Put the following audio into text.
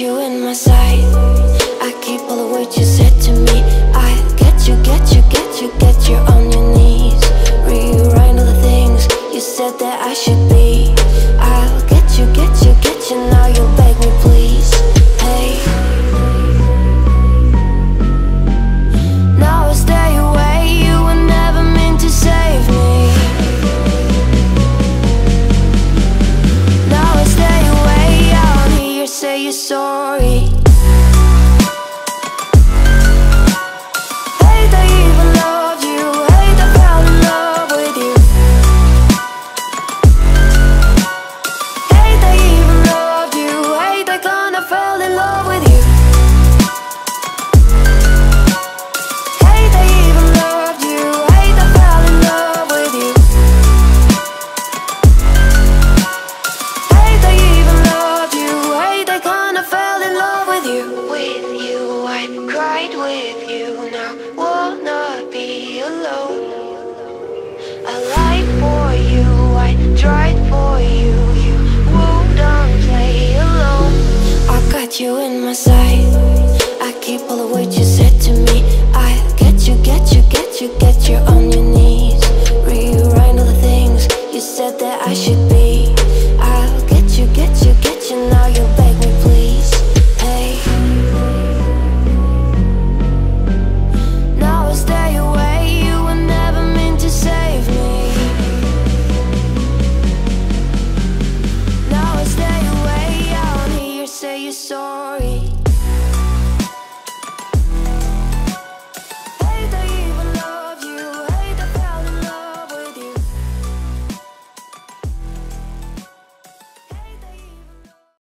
you in my sight. I keep all the words you said to me. I get you, get you, get you, get you on your knees. Rewrite all the things you said that I should be. I'll get you, get you, get you, now you'll beg me right with you now. Will not be alone. I lied for you, I tried for you. You won't play alone. I got you in my sight. I keep all of what you say.